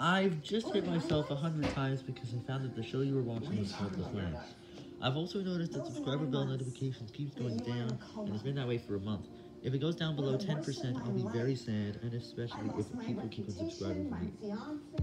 I've just hit myself a hundred times because I found that the show you were watching was called The I've also noticed that subscriber bell notifications keeps going down, and it's been that way for a month. If it goes down below 10%, I'll be very sad, and especially if people keep on subscribing for me.